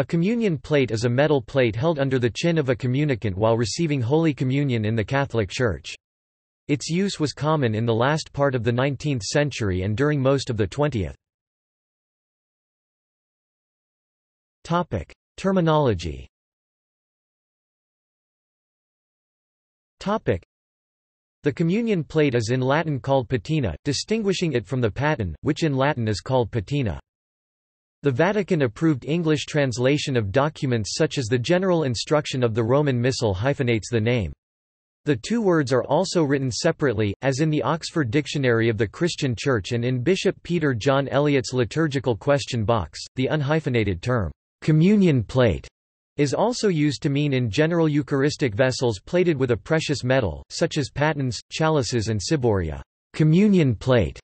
A communion plate is a metal plate held under the chin of a communicant while receiving Holy Communion in the Catholic Church. Its use was common in the last part of the 19th century and during most of the 20th. Terminology The communion plate is in Latin called patina, distinguishing it from the paten, which in Latin is called patena. The Vatican approved English translation of documents such as the General Instruction of the Roman Missal hyphenates the name. The two words are also written separately, as in the Oxford Dictionary of the Christian Church and in Bishop Peter John Elliott's liturgical question box. The unhyphenated term, communion plate, is also used to mean in general Eucharistic vessels plated with a precious metal, such as patens, chalices and ciboria. Communion plate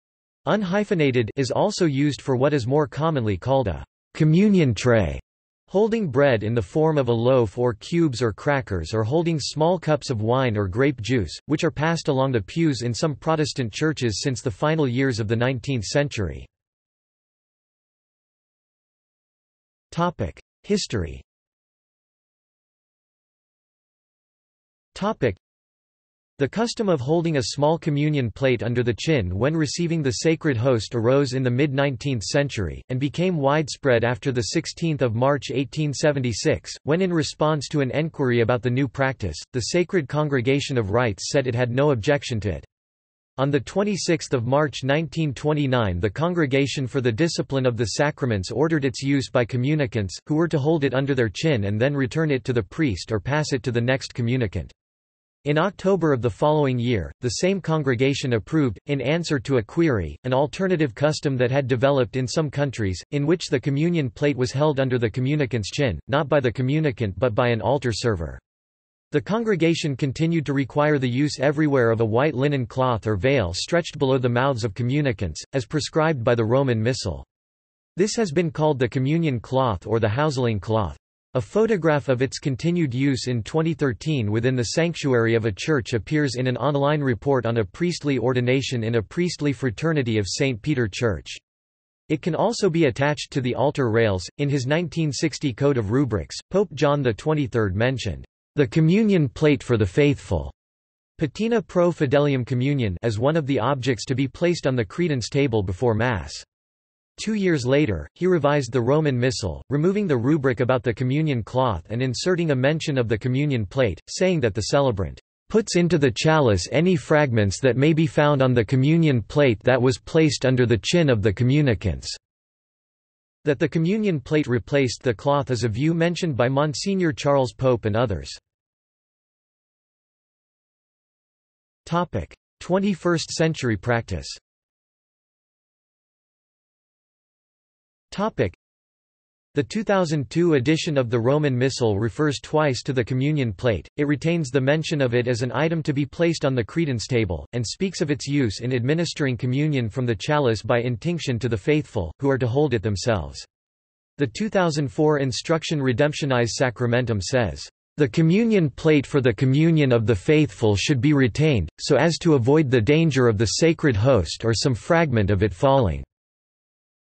Unhyphenated is also used for what is more commonly called a communion tray, holding bread in the form of a loaf or cubes or crackers or holding small cups of wine or grape juice, which are passed along the pews in some Protestant churches since the final years of the 19th century. History the custom of holding a small communion plate under the chin when receiving the sacred host arose in the mid-19th century, and became widespread after 16 March 1876, when in response to an enquiry about the new practice, the Sacred Congregation of Rites said it had no objection to it. On 26 March 1929 the Congregation for the Discipline of the Sacraments ordered its use by communicants, who were to hold it under their chin and then return it to the priest or pass it to the next communicant. In October of the following year, the same congregation approved, in answer to a query, an alternative custom that had developed in some countries, in which the communion plate was held under the communicant's chin, not by the communicant but by an altar server. The congregation continued to require the use everywhere of a white linen cloth or veil stretched below the mouths of communicants, as prescribed by the Roman Missal. This has been called the communion cloth or the houseling cloth. A photograph of its continued use in 2013 within the sanctuary of a church appears in an online report on a priestly ordination in a priestly fraternity of St. Peter Church. It can also be attached to the altar rails. In his 1960 Code of Rubrics, Pope John XXIII mentioned the communion plate for the faithful patina pro fidelium communion as one of the objects to be placed on the credence table before Mass. Two years later, he revised the Roman Missal, removing the rubric about the communion cloth and inserting a mention of the communion plate, saying that the celebrant puts into the chalice any fragments that may be found on the communion plate that was placed under the chin of the communicants. That the communion plate replaced the cloth is a view mentioned by Monsignor Charles Pope and others. 21st century practice The 2002 edition of the Roman Missal refers twice to the communion plate, it retains the mention of it as an item to be placed on the credence table, and speaks of its use in administering communion from the chalice by intinction to the faithful, who are to hold it themselves. The 2004 Instruction Redemptionis Sacramentum says, "...the communion plate for the communion of the faithful should be retained, so as to avoid the danger of the sacred host or some fragment of it falling."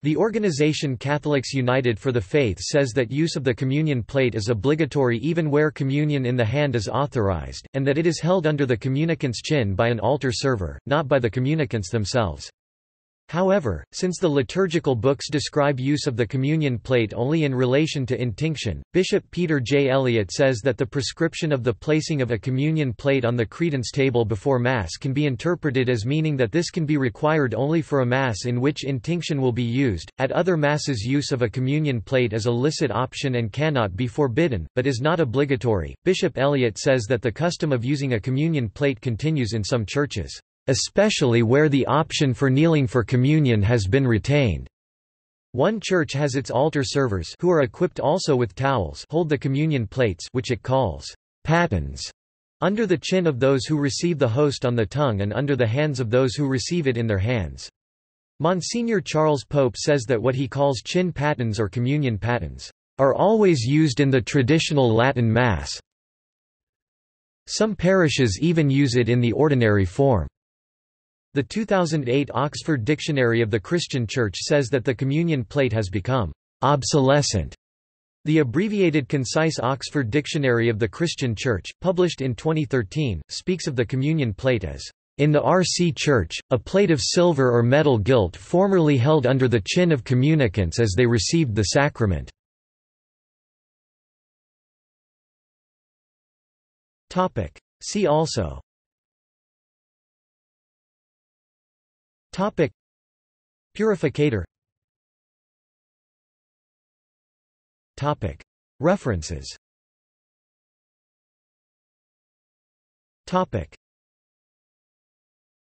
The organization Catholics United for the Faith says that use of the communion plate is obligatory even where communion in the hand is authorized, and that it is held under the communicant's chin by an altar server, not by the communicants themselves. However, since the liturgical books describe use of the communion plate only in relation to intinction, Bishop Peter J. Elliott says that the prescription of the placing of a communion plate on the credence table before Mass can be interpreted as meaning that this can be required only for a Mass in which intinction will be used. At other Masses, use of a communion plate is a licit option and cannot be forbidden, but is not obligatory. Bishop Elliott says that the custom of using a communion plate continues in some churches especially where the option for kneeling for communion has been retained. One church has its altar servers who are equipped also with towels hold the communion plates which it calls patens under the chin of those who receive the host on the tongue and under the hands of those who receive it in their hands. Monsignor Charles Pope says that what he calls chin patens or communion patens are always used in the traditional Latin Mass. Some parishes even use it in the ordinary form. The 2008 Oxford Dictionary of the Christian Church says that the communion plate has become obsolescent The abbreviated Concise Oxford Dictionary of the Christian Church, published in 2013, speaks of the communion plate as in the R.C. Church, a plate of silver or metal gilt formerly held under the chin of communicants as they received the sacrament. See also Purificator. Topic. References